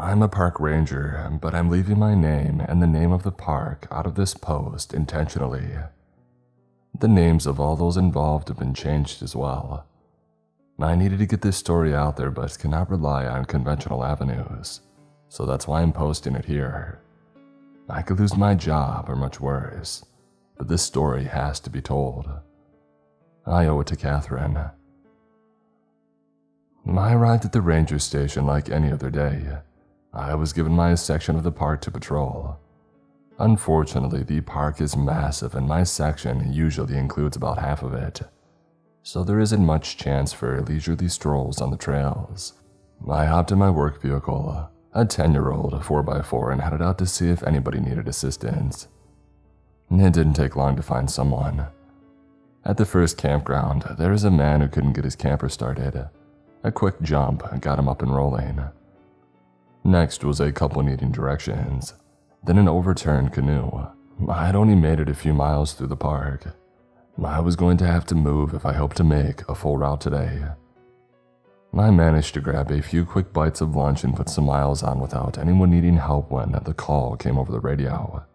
I'm a park ranger, but I'm leaving my name and the name of the park out of this post intentionally. The names of all those involved have been changed as well. I needed to get this story out there, but cannot rely on conventional avenues, so that's why I'm posting it here. I could lose my job or much worse, but this story has to be told. I owe it to Catherine. I arrived at the ranger station like any other day. I was given my section of the park to patrol. Unfortunately, the park is massive and my section usually includes about half of it so there isn't much chance for leisurely strolls on the trails. I hopped in my work vehicle, a 10 year old 4x4, and headed out to see if anybody needed assistance. It didn't take long to find someone. At the first campground, there was a man who couldn't get his camper started. A quick jump got him up and rolling. Next was a couple needing directions, then an overturned canoe. I had only made it a few miles through the park I was going to have to move if I hoped to make a full route today. I managed to grab a few quick bites of lunch and put some miles on without anyone needing help when the call came over the radio.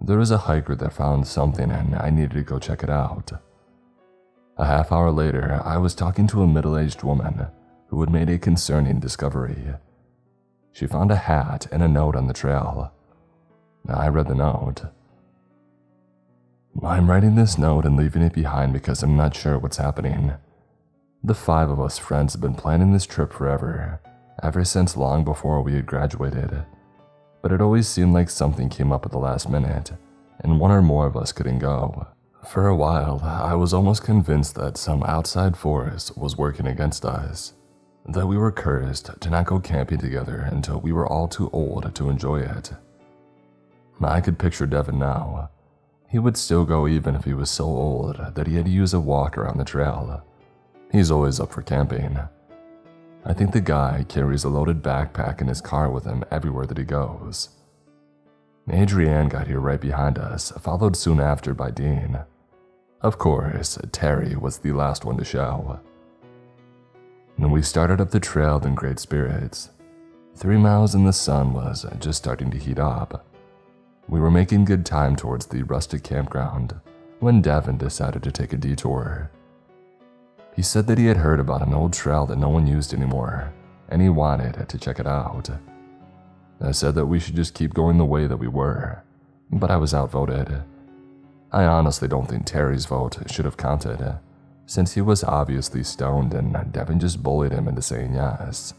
There was a hiker that found something and I needed to go check it out. A half hour later, I was talking to a middle aged woman who had made a concerning discovery. She found a hat and a note on the trail. I read the note. I'm writing this note and leaving it behind because I'm not sure what's happening. The five of us friends have been planning this trip forever, ever since long before we had graduated. But it always seemed like something came up at the last minute, and one or more of us couldn't go. For a while, I was almost convinced that some outside force was working against us, that we were cursed to not go camping together until we were all too old to enjoy it. I could picture Devin now, he would still go even if he was so old that he had to use a walker on the trail. He's always up for camping. I think the guy carries a loaded backpack in his car with him everywhere that he goes. Adrienne got here right behind us, followed soon after by Dean. Of course, Terry was the last one to show. And we started up the trail in great spirits. Three miles and the sun was just starting to heat up. We were making good time towards the rustic campground when Devin decided to take a detour. He said that he had heard about an old trail that no one used anymore, and he wanted to check it out. I said that we should just keep going the way that we were, but I was outvoted. I honestly don't think Terry's vote should have counted, since he was obviously stoned and Devin just bullied him into saying yes.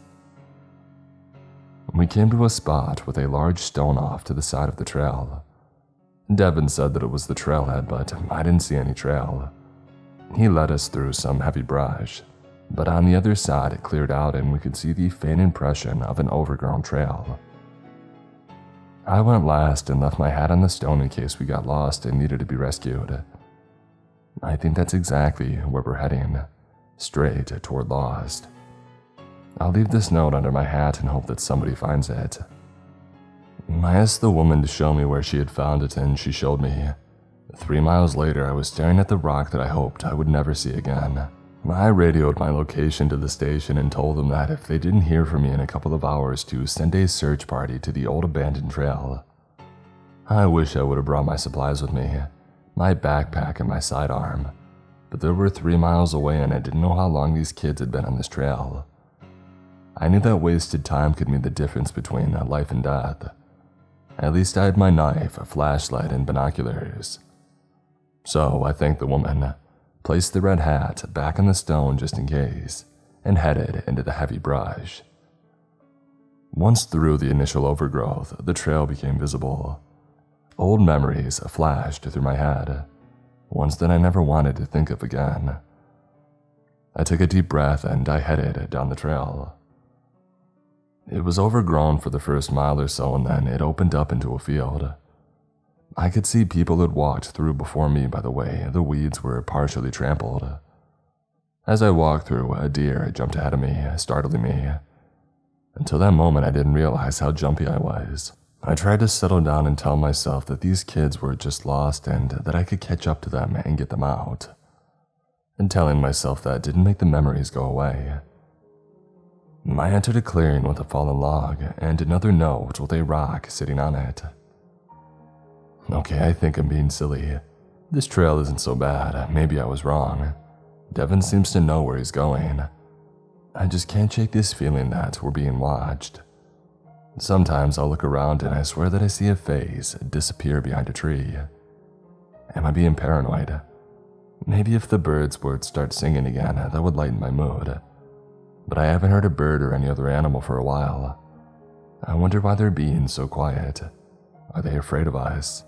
We came to a spot with a large stone off to the side of the trail. Devin said that it was the trailhead, but I didn't see any trail. He led us through some heavy brush, but on the other side it cleared out and we could see the faint impression of an overgrown trail. I went last and left my hat on the stone in case we got lost and needed to be rescued. I think that's exactly where we're heading, straight toward Lost. I'll leave this note under my hat and hope that somebody finds it. I asked the woman to show me where she had found it, and she showed me. Three miles later, I was staring at the rock that I hoped I would never see again. I radioed my location to the station and told them that if they didn't hear from me in a couple of hours, to send a search party to the old abandoned trail. I wish I would have brought my supplies with me, my backpack and my sidearm, but they were three miles away and I didn't know how long these kids had been on this trail. I knew that wasted time could mean the difference between uh, life and death. At least I had my knife, a flashlight, and binoculars. So I thanked the woman, placed the red hat back on the stone just in case, and headed into the heavy brush. Once through the initial overgrowth, the trail became visible. Old memories flashed through my head, ones that I never wanted to think of again. I took a deep breath and I headed down the trail. It was overgrown for the first mile or so, and then it opened up into a field. I could see people had walked through before me by the way the weeds were partially trampled. As I walked through, a deer jumped ahead of me, startling me. Until that moment, I didn't realize how jumpy I was. I tried to settle down and tell myself that these kids were just lost and that I could catch up to them and get them out. And telling myself that didn't make the memories go away. I entered a clearing with a fallen log and another note with a rock sitting on it. Okay, I think I'm being silly. This trail isn't so bad. Maybe I was wrong. Devin seems to know where he's going. I just can't shake this feeling that we're being watched. Sometimes I'll look around and I swear that I see a face disappear behind a tree. Am I being paranoid? Maybe if the birds would start singing again, that would lighten my mood. But I haven't heard a bird or any other animal for a while. I wonder why they're being so quiet. Are they afraid of us?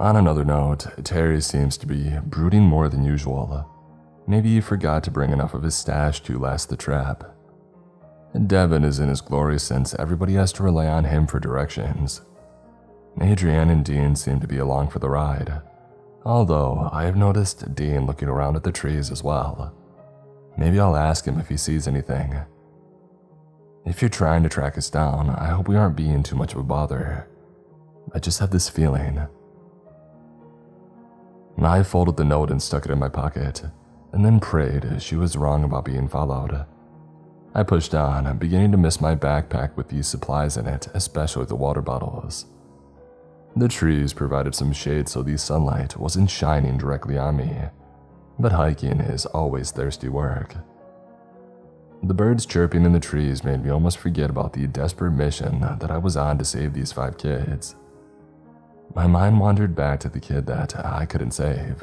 On another note, Terry seems to be brooding more than usual. Maybe he forgot to bring enough of his stash to last the trap. Devin is in his glory since everybody has to rely on him for directions. Adrienne and Dean seem to be along for the ride. Although, I have noticed Dean looking around at the trees as well. Maybe I'll ask him if he sees anything. If you're trying to track us down, I hope we aren't being too much of a bother. I just have this feeling. I folded the note and stuck it in my pocket, and then prayed she was wrong about being followed. I pushed on, I'm beginning to miss my backpack with these supplies in it, especially the water bottles. The trees provided some shade so the sunlight wasn't shining directly on me, but hiking is always thirsty work. The birds chirping in the trees made me almost forget about the desperate mission that I was on to save these five kids. My mind wandered back to the kid that I couldn't save.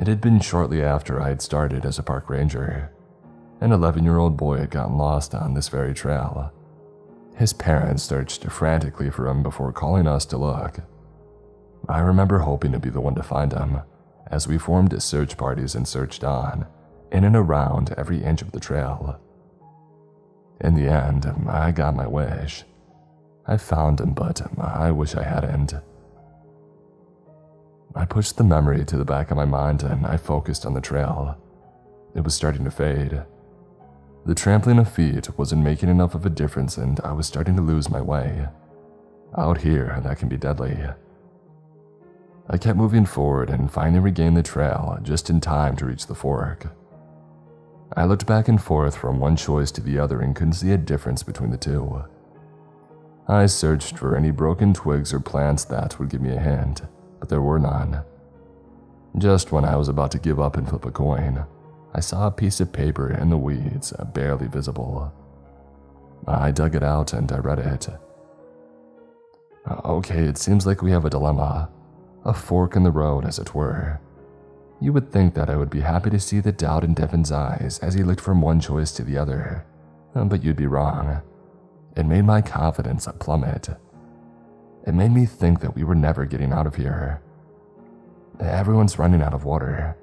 It had been shortly after I had started as a park ranger. An 11 year old boy had gotten lost on this very trail his parents searched frantically for him before calling us to look. I remember hoping to be the one to find him, as we formed search parties and searched on, in and around every inch of the trail. In the end, I got my wish. I found him, but I wish I hadn't. I pushed the memory to the back of my mind and I focused on the trail. It was starting to fade. The trampling of feet wasn't making enough of a difference, and I was starting to lose my way. Out here, that can be deadly. I kept moving forward and finally regained the trail just in time to reach the fork. I looked back and forth from one choice to the other and couldn't see a difference between the two. I searched for any broken twigs or plants that would give me a hint, but there were none. Just when I was about to give up and flip a coin, I saw a piece of paper in the weeds, uh, barely visible. I dug it out and I read it. Uh, okay, it seems like we have a dilemma. A fork in the road, as it were. You would think that I would be happy to see the doubt in Devin's eyes as he looked from one choice to the other, uh, but you'd be wrong. It made my confidence plummet. It made me think that we were never getting out of here. Everyone's running out of water.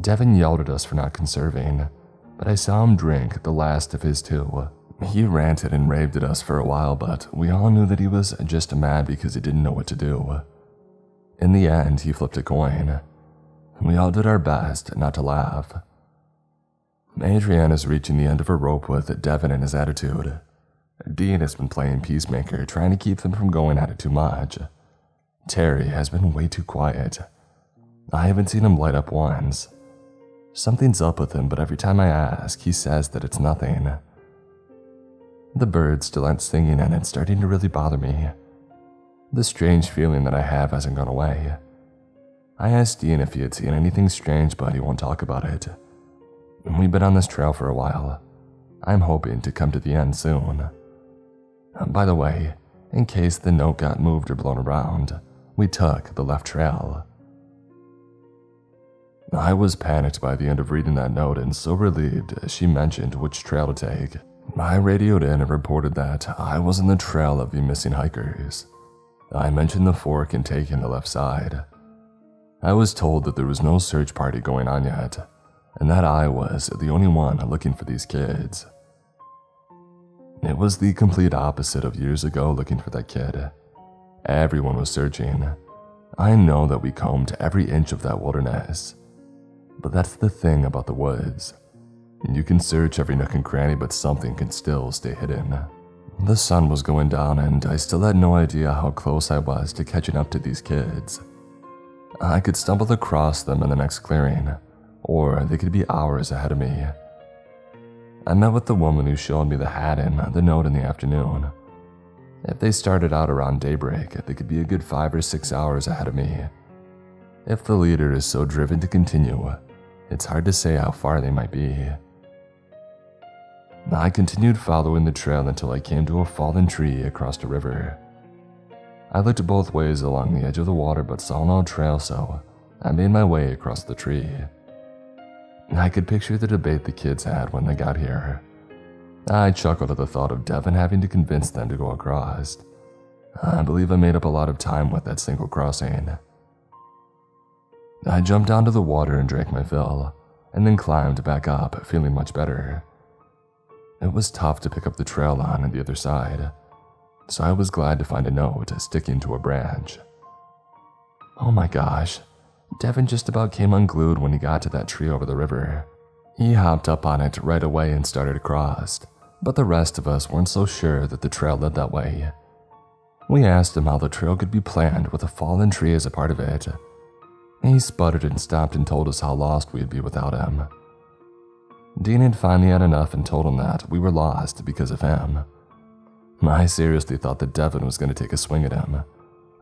Devin yelled at us for not conserving, but I saw him drink the last of his too. He ranted and raved at us for a while, but we all knew that he was just mad because he didn't know what to do. In the end, he flipped a coin. We all did our best not to laugh. Adrienne is reaching the end of her rope with Devin and his attitude. Dean has been playing peacemaker, trying to keep them from going at it too much. Terry has been way too quiet. I haven't seen him light up once. Something's up with him, but every time I ask, he says that it's nothing. The birds still aren't singing, and it's starting to really bother me. The strange feeling that I have hasn't gone away. I asked Dean if he had seen anything strange, but he won't talk about it. We've been on this trail for a while. I'm hoping to come to the end soon. By the way, in case the note got moved or blown around, we took the left trail. I was panicked by the end of reading that note and so relieved she mentioned which trail to take. I radioed in and reported that I was on the trail of the missing hikers. I mentioned the fork and taking the left side. I was told that there was no search party going on yet, and that I was the only one looking for these kids. It was the complete opposite of years ago looking for that kid. Everyone was searching. I know that we combed every inch of that wilderness, but that's the thing about the woods. You can search every nook and cranny, but something can still stay hidden. The sun was going down, and I still had no idea how close I was to catching up to these kids. I could stumble across them in the next clearing, or they could be hours ahead of me. I met with the woman who showed me the hat and the note in the afternoon. If they started out around daybreak, they could be a good five or six hours ahead of me. If the leader is so driven to continue, it's hard to say how far they might be. I continued following the trail until I came to a fallen tree across a river. I looked both ways along the edge of the water but saw no trail, so I made my way across the tree. I could picture the debate the kids had when they got here. I chuckled at the thought of Devin having to convince them to go across. I believe I made up a lot of time with that single crossing. I jumped onto the water and drank my fill, and then climbed back up, feeling much better. It was tough to pick up the trail on the other side, so I was glad to find a note sticking to a branch. Oh my gosh, Devin just about came unglued when he got to that tree over the river. He hopped up on it right away and started across but the rest of us weren't so sure that the trail led that way. We asked him how the trail could be planned with a fallen tree as a part of it. He sputtered and stopped and told us how lost we'd be without him. Dean had finally had enough and told him that we were lost because of him. I seriously thought that Devin was going to take a swing at him,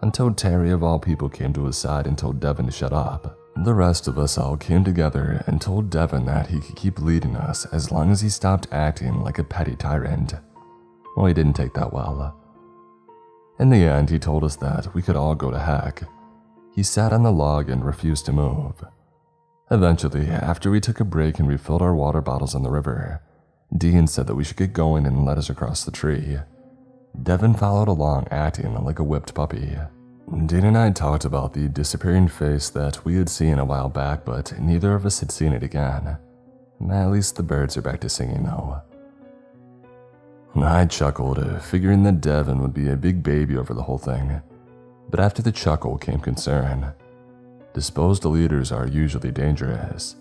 until Terry of all people came to his side and told Devin to shut up. The rest of us all came together and told Devin that he could keep leading us as long as he stopped acting like a petty tyrant. Well, he didn't take that well. In the end, he told us that we could all go to heck. He sat on the log and refused to move. Eventually, after we took a break and refilled our water bottles on the river, Dean said that we should get going and let us across the tree. Devin followed along, acting like a whipped puppy. Dean and I talked about the disappearing face that we had seen a while back, but neither of us had seen it again. At least the birds are back to singing, though. I chuckled, figuring that Devin would be a big baby over the whole thing. But after the chuckle came concern. Disposed leaders are usually dangerous.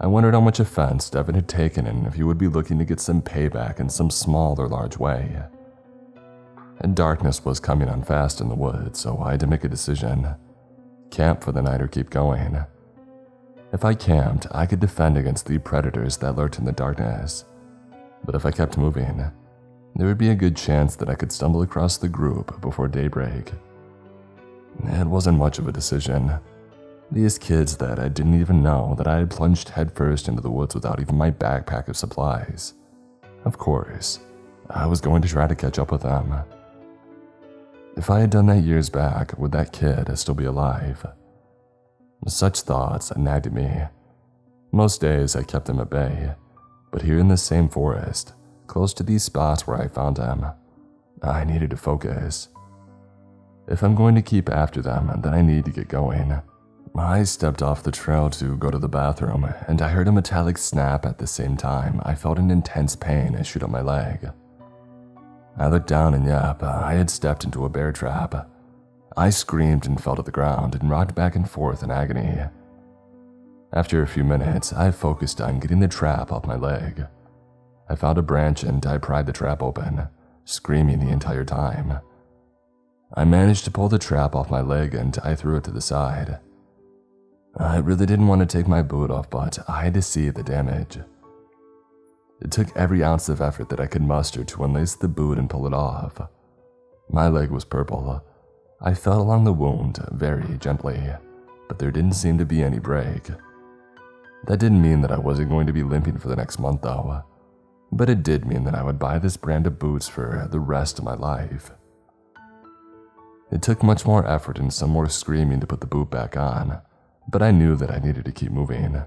I wondered how much offense Devin had taken and if he would be looking to get some payback in some small or large way and darkness was coming on fast in the woods, so I had to make a decision camp for the night or keep going. If I camped, I could defend against the predators that lurked in the darkness. But if I kept moving, there would be a good chance that I could stumble across the group before daybreak. It wasn't much of a decision. These kids that I didn't even know that I had plunged headfirst into the woods without even my backpack of supplies. Of course, I was going to try to catch up with them. If I had done that years back, would that kid still be alive? Such thoughts nagged at me. Most days I kept them at bay, but here in this same forest, close to these spots where I found him, I needed to focus. If I'm going to keep after them, then I need to get going. I stepped off the trail to go to the bathroom, and I heard a metallic snap at the same time. I felt an intense pain shoot up my leg. I looked down and yep, I had stepped into a bear trap. I screamed and fell to the ground and rocked back and forth in agony. After a few minutes, I focused on getting the trap off my leg. I found a branch and I pried the trap open, screaming the entire time. I managed to pull the trap off my leg and I threw it to the side. I really didn't want to take my boot off, but I had to see the damage. It took every ounce of effort that I could muster to unlace the boot and pull it off. My leg was purple. I felt along the wound very gently, but there didn't seem to be any break. That didn't mean that I wasn't going to be limping for the next month, though, but it did mean that I would buy this brand of boots for the rest of my life. It took much more effort and some more screaming to put the boot back on, but I knew that I needed to keep moving.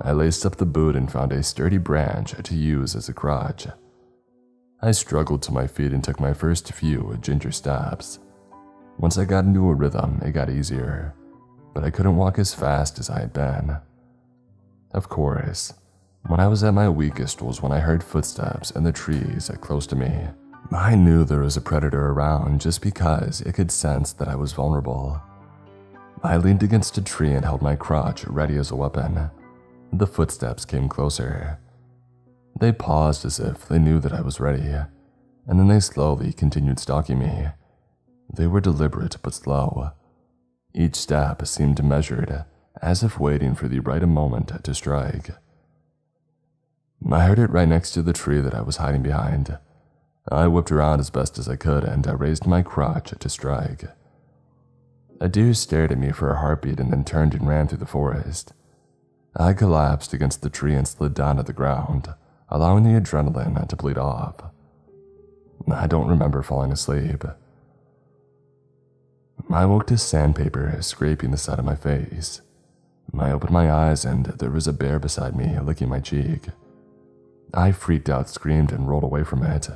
I laced up the boot and found a sturdy branch to use as a crutch. I struggled to my feet and took my first few ginger steps. Once I got into a rhythm, it got easier, but I couldn't walk as fast as I had been. Of course, when I was at my weakest was when I heard footsteps in the trees close to me. I knew there was a predator around just because it could sense that I was vulnerable. I leaned against a tree and held my crotch ready as a weapon. The footsteps came closer. They paused as if they knew that I was ready, and then they slowly continued stalking me. They were deliberate but slow. Each step seemed measured, as if waiting for the right moment to strike. I heard it right next to the tree that I was hiding behind. I whipped around as best as I could and I raised my crotch to strike. A deer stared at me for a heartbeat and then turned and ran through the forest. I collapsed against the tree and slid down to the ground, allowing the adrenaline to bleed off. I don't remember falling asleep. I woke to sandpaper scraping the side of my face. I opened my eyes and there was a bear beside me licking my cheek. I freaked out, screamed, and rolled away from it.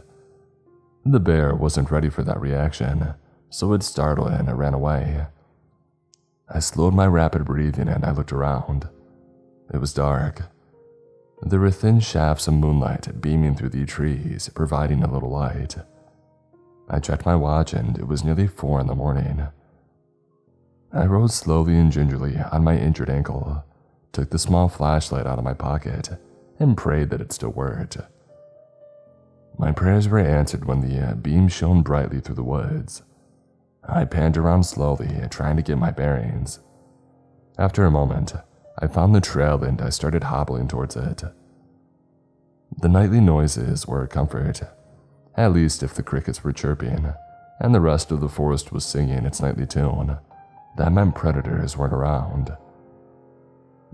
The bear wasn't ready for that reaction, so it startled and it ran away. I slowed my rapid breathing and I looked around. It was dark. There were thin shafts of moonlight beaming through the trees, providing a little light. I checked my watch and it was nearly four in the morning. I rose slowly and gingerly on my injured ankle, took the small flashlight out of my pocket, and prayed that it still worked. My prayers were answered when the uh, beam shone brightly through the woods. I panned around slowly, trying to get my bearings. After a moment, I found the trail and I started hobbling towards it. The nightly noises were a comfort, at least if the crickets were chirping and the rest of the forest was singing its nightly tune. That meant predators weren't around.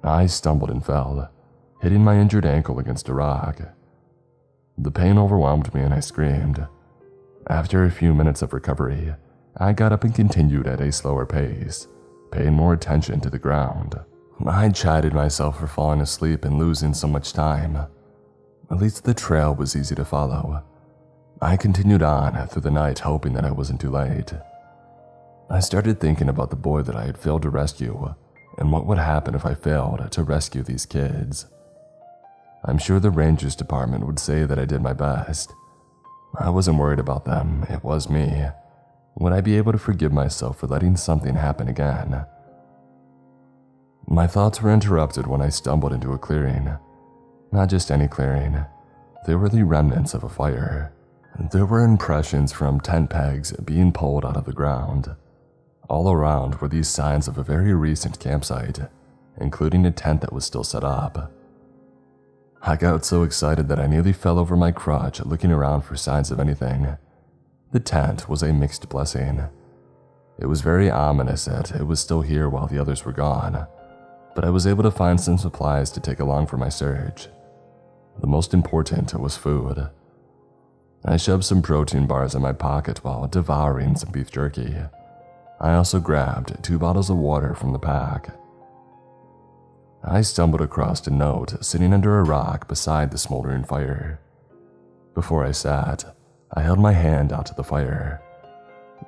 I stumbled and fell, hitting my injured ankle against a rock. The pain overwhelmed me and I screamed. After a few minutes of recovery, I got up and continued at a slower pace, paying more attention to the ground. I chided myself for falling asleep and losing so much time. At least the trail was easy to follow. I continued on through the night, hoping that I wasn't too late. I started thinking about the boy that I had failed to rescue and what would happen if I failed to rescue these kids. I'm sure the Rangers Department would say that I did my best. I wasn't worried about them, it was me. Would I be able to forgive myself for letting something happen again? My thoughts were interrupted when I stumbled into a clearing. Not just any clearing, they were the remnants of a fire. There were impressions from tent pegs being pulled out of the ground. All around were these signs of a very recent campsite, including a tent that was still set up. I got so excited that I nearly fell over my crotch looking around for signs of anything. The tent was a mixed blessing. It was very ominous that it was still here while the others were gone, but I was able to find some supplies to take along for my search. The most important was food. I shoved some protein bars in my pocket while devouring some beef jerky. I also grabbed two bottles of water from the pack. I stumbled across a note sitting under a rock beside the smoldering fire. Before I sat, I held my hand out to the fire.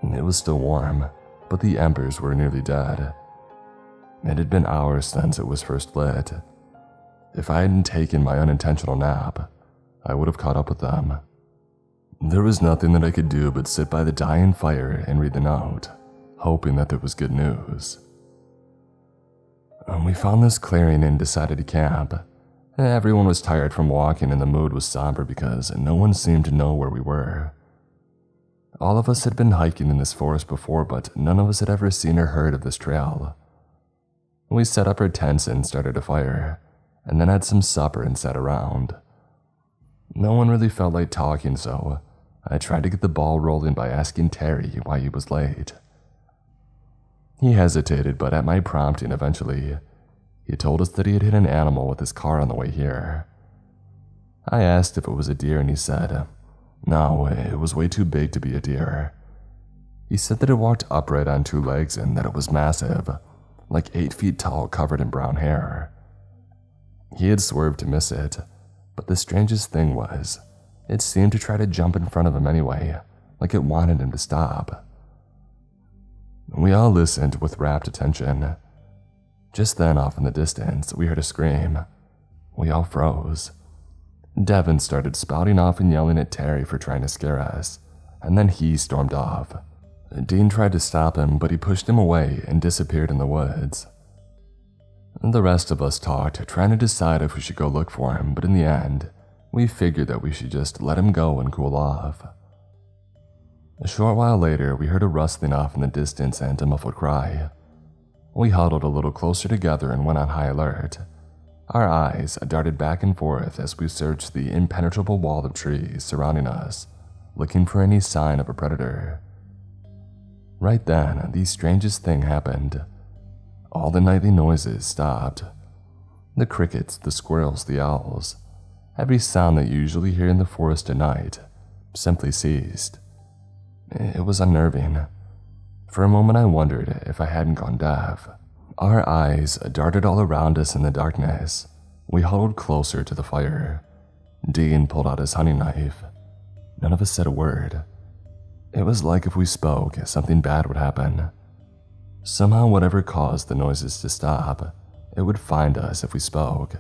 It was still warm, but the embers were nearly dead. It had been hours since it was first lit. If I hadn't taken my unintentional nap, I would have caught up with them. There was nothing that I could do but sit by the dying fire and read the note hoping that there was good news. Um, we found this clearing and decided to camp. Eh, everyone was tired from walking and the mood was somber because no one seemed to know where we were. All of us had been hiking in this forest before, but none of us had ever seen or heard of this trail. We set up our tents and started a fire, and then had some supper and sat around. No one really felt like talking, so I tried to get the ball rolling by asking Terry why he was late. He hesitated, but at my prompting, eventually, he told us that he had hit an animal with his car on the way here. I asked if it was a deer, and he said, no, it was way too big to be a deer. He said that it walked upright on two legs and that it was massive, like eight feet tall, covered in brown hair. He had swerved to miss it, but the strangest thing was, it seemed to try to jump in front of him anyway, like it wanted him to stop. We all listened with rapt attention. Just then, off in the distance, we heard a scream. We all froze. Devin started spouting off and yelling at Terry for trying to scare us, and then he stormed off. Dean tried to stop him, but he pushed him away and disappeared in the woods. The rest of us talked, trying to decide if we should go look for him, but in the end, we figured that we should just let him go and cool off. A short while later, we heard a rustling off in the distance and a muffled cry. We huddled a little closer together and went on high alert. Our eyes darted back and forth as we searched the impenetrable wall of trees surrounding us, looking for any sign of a predator. Right then, the strangest thing happened. All the nightly noises stopped. The crickets, the squirrels, the owls, every sound that you usually hear in the forest at night simply ceased. It was unnerving. For a moment, I wondered if I hadn't gone deaf. Our eyes darted all around us in the darkness. We huddled closer to the fire. Dean pulled out his hunting knife. None of us said a word. It was like if we spoke, something bad would happen. Somehow, whatever caused the noises to stop, it would find us if we spoke.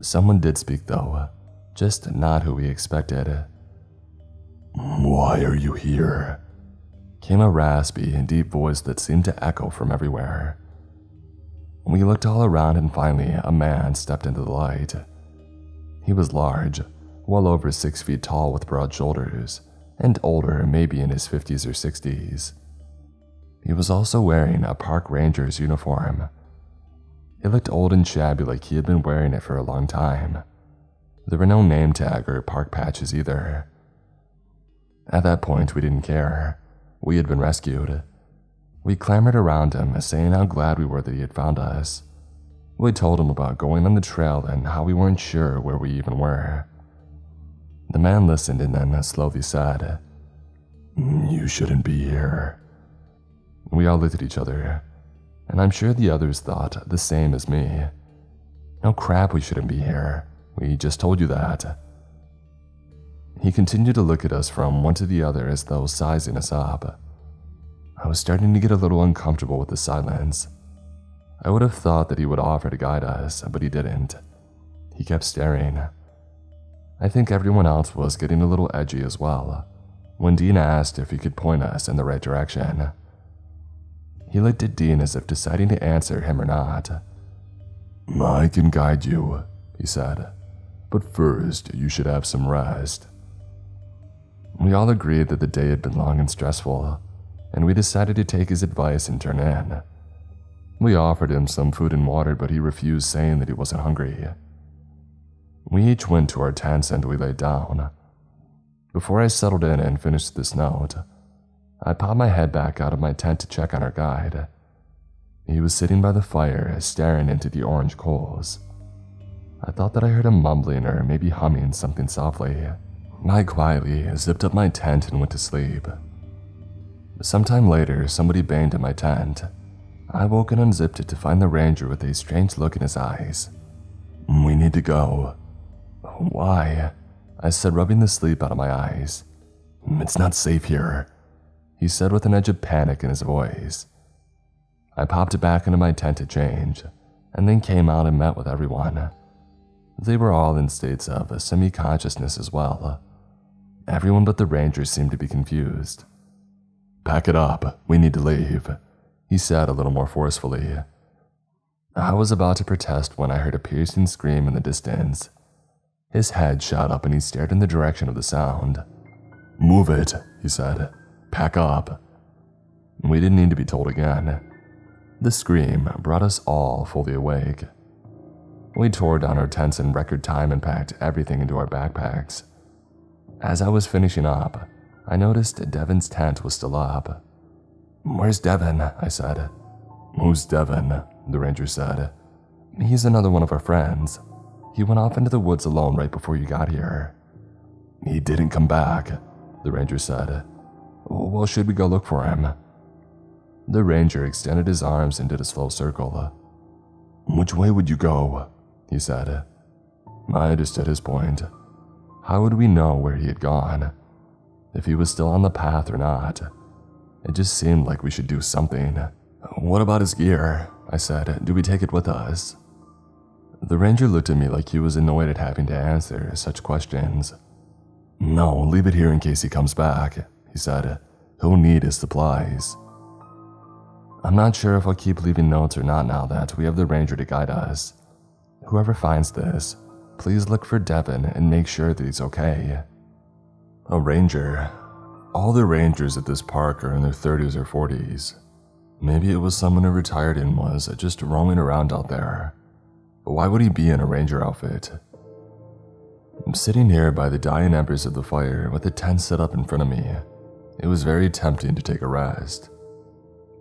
Someone did speak, though, just not who we expected. Why are you here? came a raspy and deep voice that seemed to echo from everywhere. We looked all around and finally a man stepped into the light. He was large, well over six feet tall with broad shoulders, and older, maybe in his 50s or 60s. He was also wearing a park ranger's uniform. It looked old and shabby like he had been wearing it for a long time. There were no name tag or park patches either. At that point, we didn't care. We had been rescued. We clamored around him, saying how glad we were that he had found us. We told him about going on the trail and how we weren't sure where we even were. The man listened and then slowly said, mm, You shouldn't be here. We all looked at each other, and I'm sure the others thought the same as me. No crap, we shouldn't be here. We just told you that. He continued to look at us from one to the other as though sizing us up. I was starting to get a little uncomfortable with the silence. I would have thought that he would offer to guide us, but he didn't. He kept staring. I think everyone else was getting a little edgy as well when Dean asked if he could point us in the right direction. He looked at Dean as if deciding to answer him or not. I can guide you, he said, but first you should have some rest. We all agreed that the day had been long and stressful, and we decided to take his advice and turn in. We offered him some food and water, but he refused, saying that he wasn't hungry. We each went to our tents and we lay down. Before I settled in and finished this note, I popped my head back out of my tent to check on our guide. He was sitting by the fire, staring into the orange coals. I thought that I heard him mumbling or maybe humming something softly. I quietly zipped up my tent and went to sleep. Sometime later, somebody banged at my tent. I woke and unzipped it to find the ranger with a strange look in his eyes. We need to go. Why? I said, rubbing the sleep out of my eyes. It's not safe here, he said with an edge of panic in his voice. I popped back into my tent to change, and then came out and met with everyone. They were all in states of semi consciousness as well. Everyone but the ranger seemed to be confused. Pack it up, we need to leave, he said a little more forcefully. I was about to protest when I heard a piercing scream in the distance. His head shot up and he stared in the direction of the sound. Move it, he said. Pack up. We didn't need to be told again. The scream brought us all fully awake. We tore down our tents in record time and packed everything into our backpacks. As I was finishing up, I noticed Devin's tent was still up. Where's Devin? I said. Who's Devin? The ranger said. He's another one of our friends. He went off into the woods alone right before you got here. He didn't come back, the ranger said. Well, should we go look for him? The ranger extended his arms and did a slow circle. Which way would you go? He said. I understood his point. How would we know where he had gone? If he was still on the path or not? It just seemed like we should do something. What about his gear? I said. Do we take it with us? The ranger looked at me like he was annoyed at having to answer such questions. No, leave it here in case he comes back, he said. He'll need his supplies. I'm not sure if I'll keep leaving notes or not now that we have the ranger to guide us. Whoever finds this, Please look for Devin and make sure that he's okay. A ranger. All the rangers at this park are in their 30s or 40s. Maybe it was someone who retired and was just roaming around out there. But Why would he be in a ranger outfit? I'm sitting here by the dying embers of the fire with the tent set up in front of me. It was very tempting to take a rest.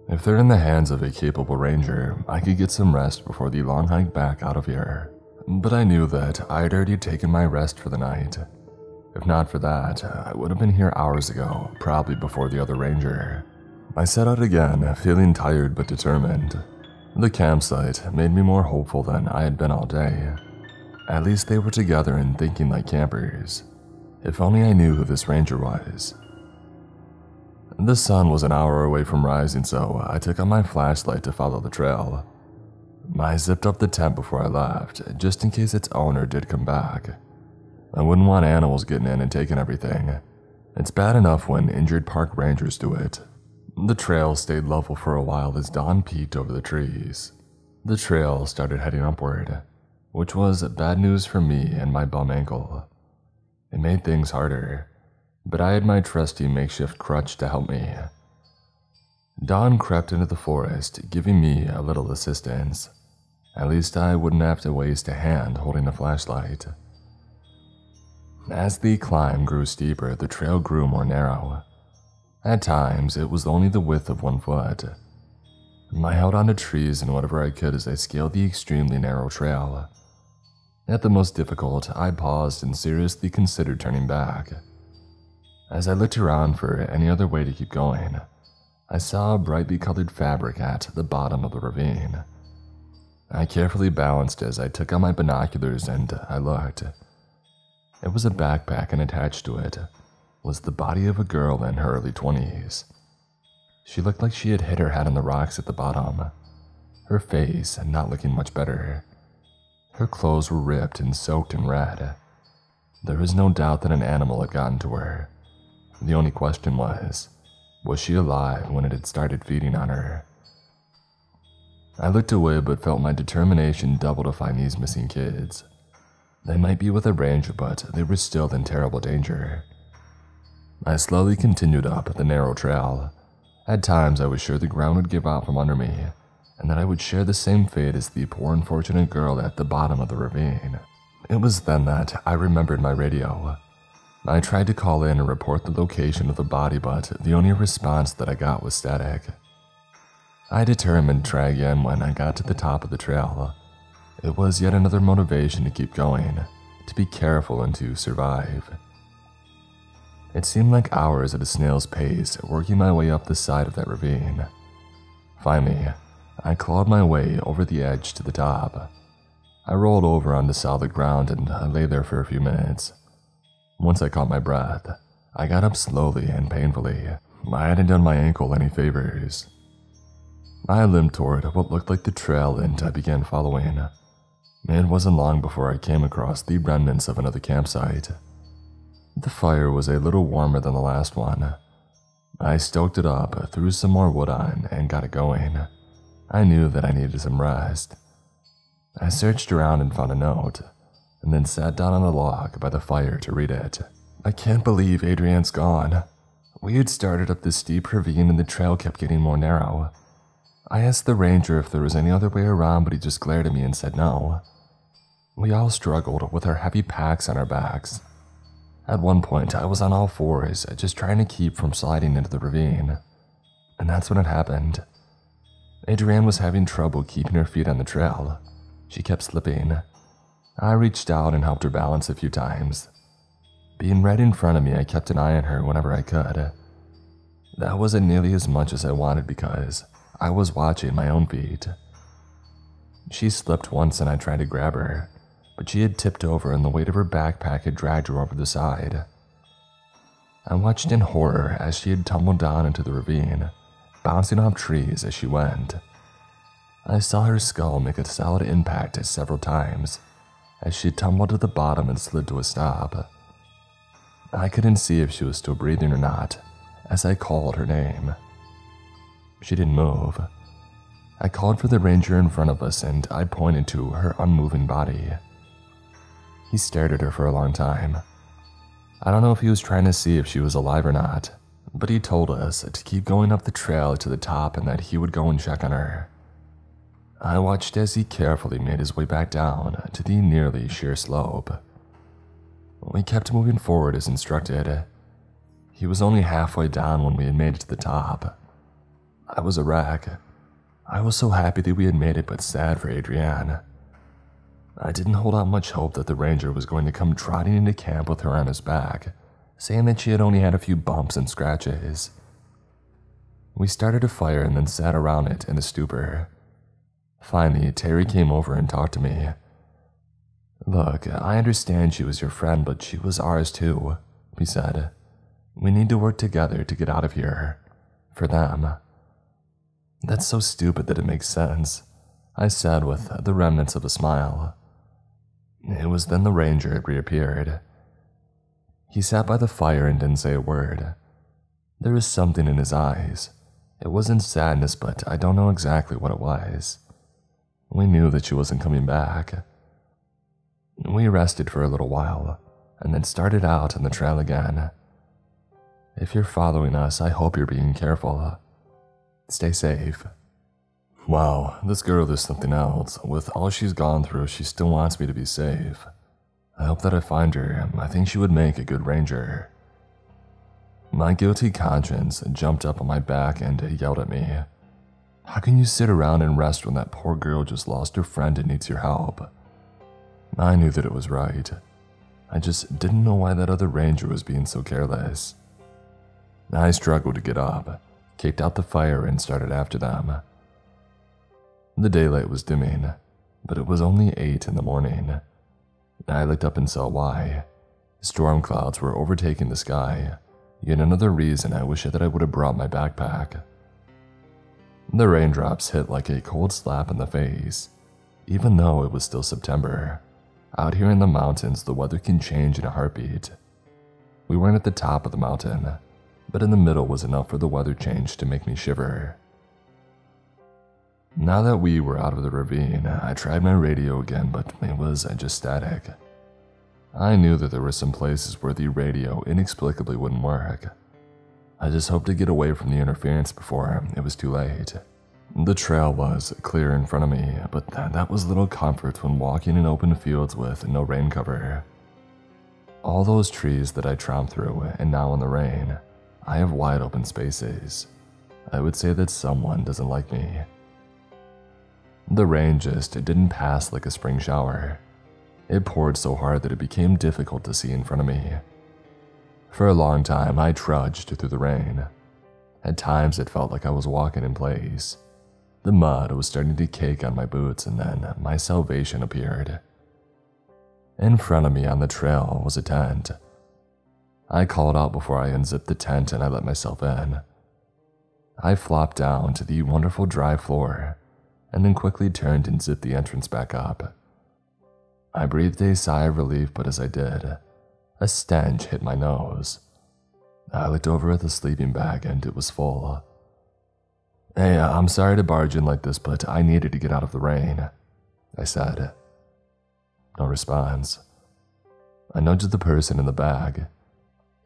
If they're in the hands of a capable ranger, I could get some rest before the long hike back out of here. But I knew that I had already taken my rest for the night. If not for that, I would have been here hours ago, probably before the other ranger. I set out again, feeling tired but determined. The campsite made me more hopeful than I had been all day. At least they were together and thinking like campers. If only I knew who this ranger was. The sun was an hour away from rising, so I took out my flashlight to follow the trail. I zipped up the tent before I left, just in case its owner did come back. I wouldn't want animals getting in and taking everything. It's bad enough when injured park rangers do it. The trail stayed level for a while as dawn peeked over the trees. The trail started heading upward, which was bad news for me and my bum ankle. It made things harder but I had my trusty makeshift crutch to help me. Dawn crept into the forest, giving me a little assistance. At least I wouldn't have to waste a hand holding a flashlight. As the climb grew steeper, the trail grew more narrow. At times, it was only the width of one foot. I held onto trees and whatever I could as I scaled the extremely narrow trail. At the most difficult, I paused and seriously considered turning back. As I looked around for any other way to keep going, I saw a brightly colored fabric at the bottom of the ravine. I carefully balanced as I took out my binoculars and I looked. It was a backpack, and attached to it was the body of a girl in her early 20s. She looked like she had hit her head on the rocks at the bottom, her face not looking much better. Her clothes were ripped and soaked in red. There was no doubt that an animal had gotten to her. The only question was, was she alive when it had started feeding on her? I looked away but felt my determination double to find these missing kids. They might be with a ranger, but they were still in terrible danger. I slowly continued up the narrow trail. At times, I was sure the ground would give out from under me, and that I would share the same fate as the poor unfortunate girl at the bottom of the ravine. It was then that I remembered my radio. I tried to call in and report the location of the body, but the only response that I got was static. I determined to try again when I got to the top of the trail. It was yet another motivation to keep going, to be careful and to survive. It seemed like hours at a snail's pace, working my way up the side of that ravine. Finally, I clawed my way over the edge to the top. I rolled over onto solid ground and I lay there for a few minutes. Once I caught my breath, I got up slowly and painfully. I hadn't done my ankle any favors. I limped toward what looked like the trail and I began following. It wasn't long before I came across the remnants of another campsite. The fire was a little warmer than the last one. I stoked it up, threw some more wood on, and got it going. I knew that I needed some rest. I searched around and found a note and then sat down on a log by the fire to read it. I can't believe Adrienne's gone. We had started up this steep ravine and the trail kept getting more narrow. I asked the ranger if there was any other way around, but he just glared at me and said no. We all struggled with our heavy packs on our backs. At one point, I was on all fours, just trying to keep from sliding into the ravine. And that's when it happened. Adrienne was having trouble keeping her feet on the trail. She kept slipping, I reached out and helped her balance a few times. Being right in front of me, I kept an eye on her whenever I could. That wasn't nearly as much as I wanted because I was watching my own feet. She slipped once and I tried to grab her, but she had tipped over and the weight of her backpack had dragged her over the side. I watched in horror as she had tumbled down into the ravine, bouncing off trees as she went. I saw her skull make a solid impact several times, as she tumbled to the bottom and slid to a stop. I couldn't see if she was still breathing or not as I called her name. She didn't move. I called for the ranger in front of us and I pointed to her unmoving body. He stared at her for a long time. I don't know if he was trying to see if she was alive or not, but he told us to keep going up the trail to the top and that he would go and check on her. I watched as he carefully made his way back down to the nearly sheer slope. We kept moving forward as instructed. He was only halfway down when we had made it to the top. I was a wreck. I was so happy that we had made it, but sad for Adrienne. I didn't hold out much hope that the ranger was going to come trotting into camp with her on his back, saying that she had only had a few bumps and scratches. We started a fire and then sat around it in a stupor. Finally, Terry came over and talked to me. Look, I understand she was your friend, but she was ours too, he said. We need to work together to get out of here. For them. That's so stupid that it makes sense, I said with the remnants of a smile. It was then the ranger reappeared. He sat by the fire and didn't say a word. There was something in his eyes. It wasn't sadness, but I don't know exactly what it was. We knew that she wasn't coming back. We rested for a little while and then started out on the trail again. If you're following us, I hope you're being careful. Stay safe. Wow, this girl is something else. With all she's gone through, she still wants me to be safe. I hope that I find her. I think she would make a good ranger. My guilty conscience jumped up on my back and yelled at me. How can you sit around and rest when that poor girl just lost her friend and needs your help? I knew that it was right. I just didn't know why that other ranger was being so careless. I struggled to get up, kicked out the fire, and started after them. The daylight was dimming, but it was only 8 in the morning. I looked up and saw why. Storm clouds were overtaking the sky, yet another reason I wish that I would have brought my backpack. The raindrops hit like a cold slap in the face, even though it was still September. Out here in the mountains, the weather can change in a heartbeat. We weren't at the top of the mountain, but in the middle was enough for the weather change to make me shiver. Now that we were out of the ravine, I tried my radio again, but it was uh, just static. I knew that there were some places where the radio inexplicably wouldn't work. I just hoped to get away from the interference before it was too late. The trail was clear in front of me, but that was little comfort when walking in open fields with no rain cover. All those trees that I tromped through, and now in the rain, I have wide open spaces. I would say that someone doesn't like me. The rain just didn't pass like a spring shower. It poured so hard that it became difficult to see in front of me. For a long time, I trudged through the rain. At times, it felt like I was walking in place. The mud was starting to cake on my boots, and then my salvation appeared. In front of me on the trail was a tent. I called out before I unzipped the tent and I let myself in. I flopped down to the wonderful dry floor and then quickly turned and zipped the entrance back up. I breathed a sigh of relief, but as I did, a stench hit my nose. I looked over at the sleeping bag and it was full. Hey, I'm sorry to barge in like this, but I needed to get out of the rain, I said. No response. I nudged the person in the bag.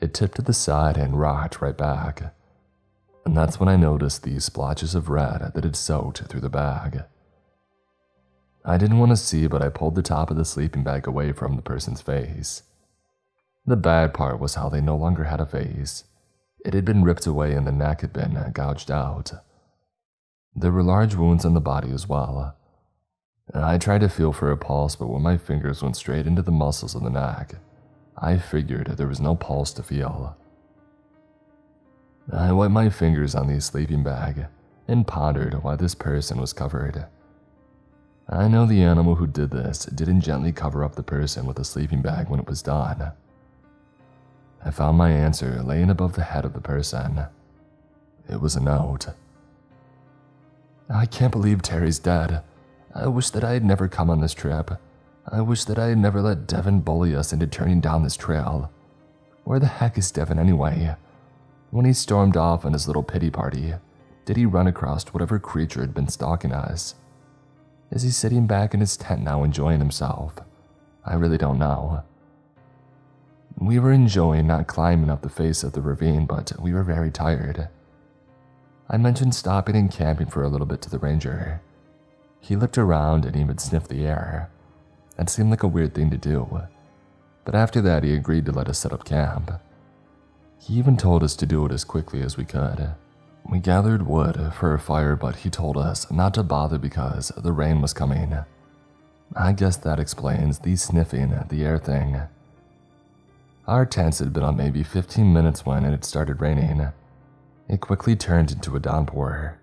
It tipped to the side and rocked right back and that's when I noticed these splotches of red that had soaked through the bag. I didn't want to see, but I pulled the top of the sleeping bag away from the person's face. The bad part was how they no longer had a face. It had been ripped away and the neck had been gouged out. There were large wounds on the body as well. I tried to feel for a pulse, but when my fingers went straight into the muscles of the neck, I figured there was no pulse to feel. I wiped my fingers on the sleeping bag and pondered why this person was covered. I know the animal who did this didn't gently cover up the person with a sleeping bag when it was done. I found my answer laying above the head of the person. It was a note. I can't believe Terry's dead. I wish that I had never come on this trip. I wish that I had never let Devin bully us into turning down this trail. Where the heck is Devin anyway? When he stormed off on his little pity party, did he run across whatever creature had been stalking us? Is he sitting back in his tent now enjoying himself? I really don't know. We were enjoying not climbing up the face of the ravine, but we were very tired. I mentioned stopping and camping for a little bit to the ranger. He looked around and even sniffed the air. That seemed like a weird thing to do. But after that, he agreed to let us set up camp. He even told us to do it as quickly as we could. We gathered wood for a fire, but he told us not to bother because the rain was coming. I guess that explains the sniffing the air thing. Our tents had been on maybe 15 minutes when it started raining. It quickly turned into a downpour.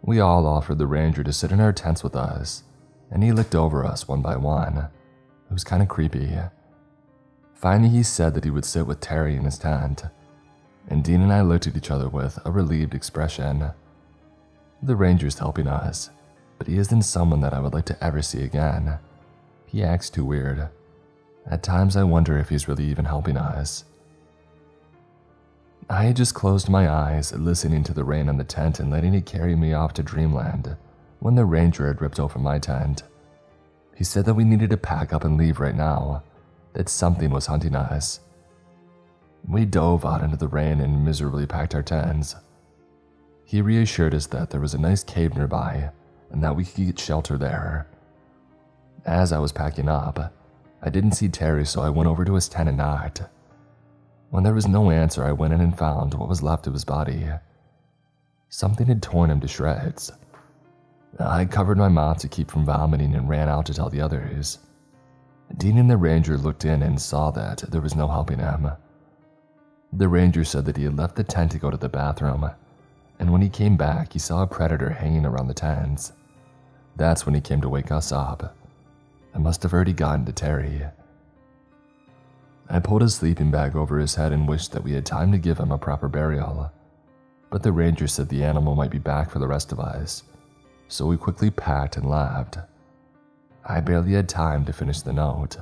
We all offered the ranger to sit in our tents with us, and he looked over us one by one. It was kind of creepy. Finally, he said that he would sit with Terry in his tent, and Dean and I looked at each other with a relieved expression. The ranger's helping us, but he isn't someone that I would like to ever see again. He acts too weird. At times, I wonder if he's really even helping us. I had just closed my eyes, listening to the rain on the tent and letting it carry me off to dreamland when the ranger had ripped open my tent. He said that we needed to pack up and leave right now, that something was hunting us. We dove out into the rain and miserably packed our tents. He reassured us that there was a nice cave nearby and that we could get shelter there. As I was packing up, I didn't see Terry, so I went over to his tent and knocked. When there was no answer, I went in and found what was left of his body. Something had torn him to shreds. I covered my mouth to keep from vomiting and ran out to tell the others. Dean and the ranger looked in and saw that there was no helping him. The ranger said that he had left the tent to go to the bathroom, and when he came back, he saw a predator hanging around the tents. That's when he came to wake us up. I must have already gotten to Terry. I pulled his sleeping bag over his head and wished that we had time to give him a proper burial. But the ranger said the animal might be back for the rest of us, so we quickly packed and left. I barely had time to finish the note.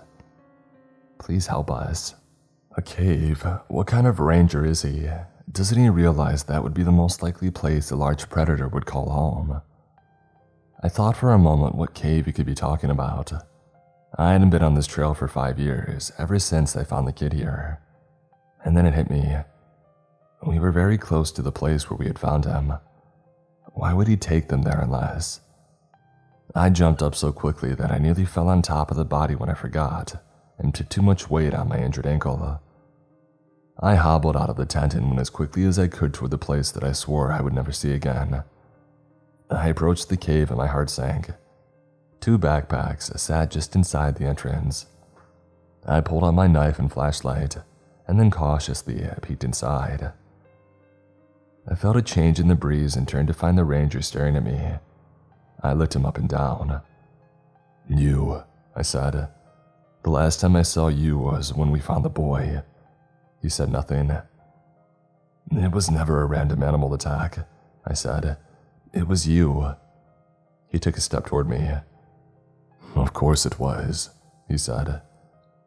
Please help us. A cave? What kind of ranger is he? Doesn't he realize that would be the most likely place a large predator would call home? I thought for a moment what cave he could be talking about. I hadn't been on this trail for five years, ever since I found the kid here. And then it hit me. We were very close to the place where we had found him. Why would he take them there unless? I jumped up so quickly that I nearly fell on top of the body when I forgot and put too much weight on my injured ankle. I hobbled out of the tent and went as quickly as I could toward the place that I swore I would never see again. I approached the cave and my heart sank. Two backpacks sat just inside the entrance. I pulled out my knife and flashlight, and then cautiously peeked inside. I felt a change in the breeze and turned to find the ranger staring at me. I looked him up and down. You, I said. The last time I saw you was when we found the boy. He said nothing. It was never a random animal attack, I said. It was you. He took a step toward me. Of course it was, he said.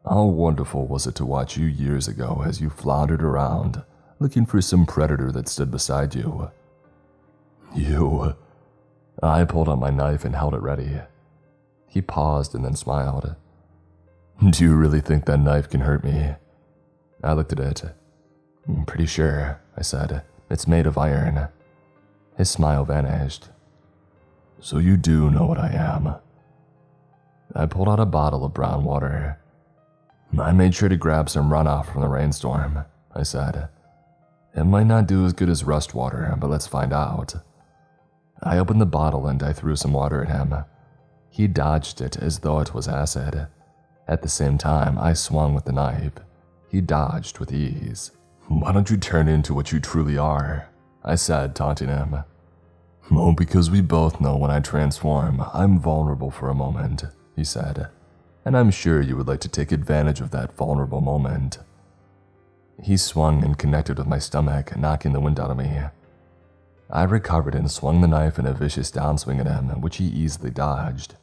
How wonderful was it to watch you years ago as you floundered around, looking for some predator that stood beside you. You. I pulled out my knife and held it ready. He paused and then smiled. Do you really think that knife can hurt me? I looked at it. I'm pretty sure, I said. It's made of iron. His smile vanished. So you do know what I am. I pulled out a bottle of brown water. I made sure to grab some runoff from the rainstorm, I said. It might not do as good as rust water, but let's find out. I opened the bottle and I threw some water at him. He dodged it as though it was acid. At the same time, I swung with the knife. He dodged with ease. Why don't you turn into what you truly are? I said, taunting him. Oh, because we both know when I transform, I'm vulnerable for a moment he said, and I'm sure you would like to take advantage of that vulnerable moment. He swung and connected with my stomach, knocking the wind out of me. I recovered and swung the knife in a vicious downswing at him, which he easily dodged.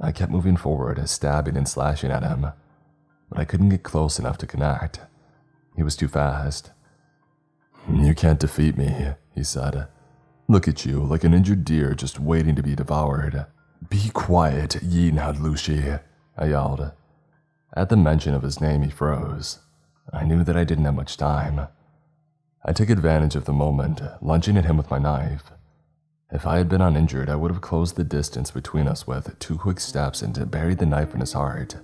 I kept moving forward, stabbing and slashing at him, but I couldn't get close enough to connect. He was too fast. You can't defeat me, he said. Look at you, like an injured deer just waiting to be devoured. Be quiet, Yee Naaldlooshii, I yelled. At the mention of his name, he froze. I knew that I didn't have much time. I took advantage of the moment, lunging at him with my knife. If I had been uninjured, I would have closed the distance between us with two quick steps and buried the knife in his heart.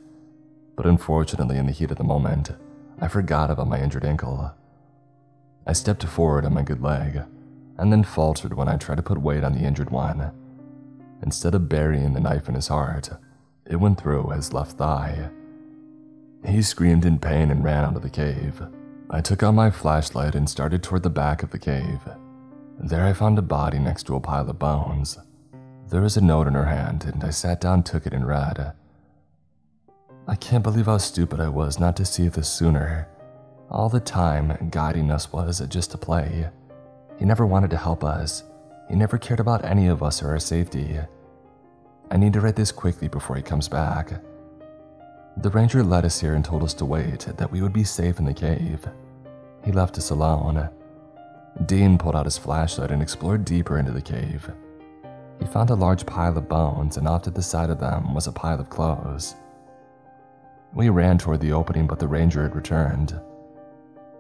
But unfortunately, in the heat of the moment, I forgot about my injured ankle. I stepped forward on my good leg, and then faltered when I tried to put weight on the injured one. Instead of burying the knife in his heart, it went through his left thigh. He screamed in pain and ran out of the cave. I took out my flashlight and started toward the back of the cave. There I found a body next to a pile of bones. There was a note in her hand, and I sat down, took it, and read. I can't believe how stupid I was not to see this sooner. All the time, guiding us was just a play. He never wanted to help us. He never cared about any of us or our safety. I need to write this quickly before he comes back. The ranger led us here and told us to wait, that we would be safe in the cave. He left us alone. Dean pulled out his flashlight and explored deeper into the cave. He found a large pile of bones, and off to the side of them was a pile of clothes. We ran toward the opening, but the ranger had returned.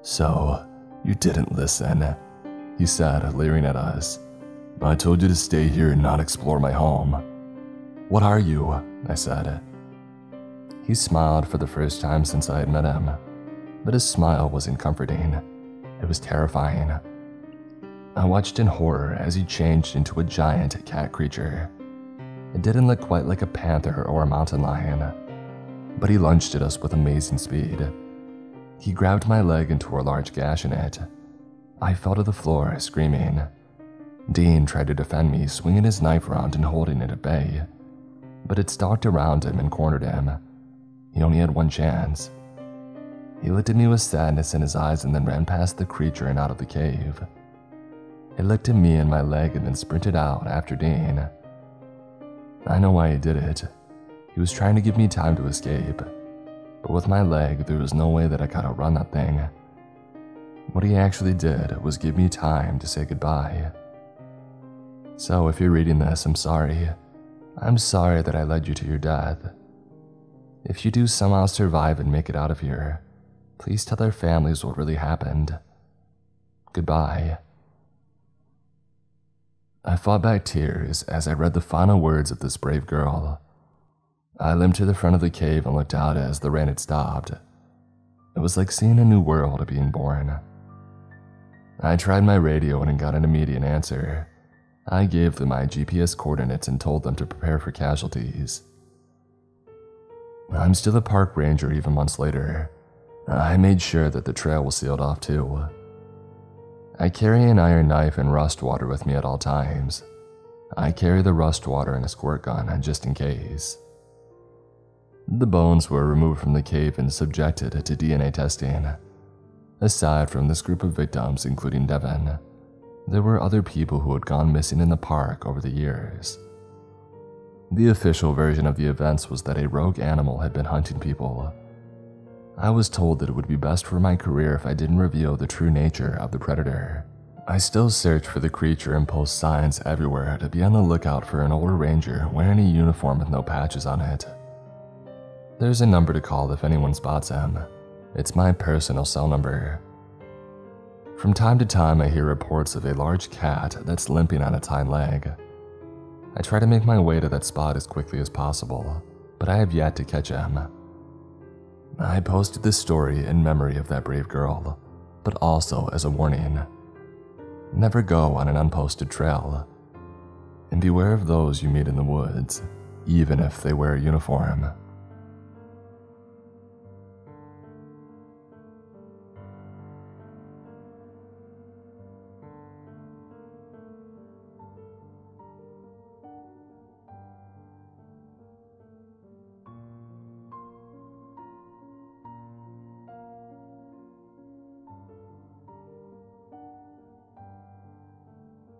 So, you didn't listen, he said, leering at us. I told you to stay here and not explore my home. What are you? I said. He smiled for the first time since I had met him, but his smile wasn't comforting. It was terrifying. I watched in horror as he changed into a giant cat creature. It didn't look quite like a panther or a mountain lion, but he lunged at us with amazing speed. He grabbed my leg and tore a large gash in it. I fell to the floor, screaming. Dean tried to defend me, swinging his knife around and holding it at bay, but it stalked around him and cornered him. He only had one chance. He looked at me with sadness in his eyes and then ran past the creature and out of the cave. He looked at me and my leg and then sprinted out after Dean. I know why he did it. He was trying to give me time to escape, but with my leg, there was no way that I could outrun that thing. What he actually did was give me time to say goodbye. So if you're reading this, I'm sorry. I'm sorry that I led you to your death. If you do somehow survive and make it out of here, please tell their families what really happened. Goodbye. I fought back tears as I read the final words of this brave girl. I limped to the front of the cave and looked out as the rain had stopped. It was like seeing a new world being born. I tried my radio and got an immediate answer. I gave them my GPS coordinates and told them to prepare for casualties. I'm still a park ranger even months later. I made sure that the trail was sealed off too. I carry an iron knife and rust water with me at all times. I carry the rust water and a squirt gun just in case. The bones were removed from the cave and subjected to DNA testing. Aside from this group of victims, including Devin, there were other people who had gone missing in the park over the years. The official version of the events was that a rogue animal had been hunting people. I was told that it would be best for my career if I didn't reveal the true nature of the predator. I still search for the creature and post signs everywhere to be on the lookout for an older ranger wearing a uniform with no patches on it. There's a number to call if anyone spots him. It's my personal cell number from time to time, I hear reports of a large cat that's limping on its hind leg. I try to make my way to that spot as quickly as possible, but I have yet to catch him. I posted this story in memory of that brave girl, but also as a warning. Never go on an unposted trail, and beware of those you meet in the woods, even if they wear a uniform.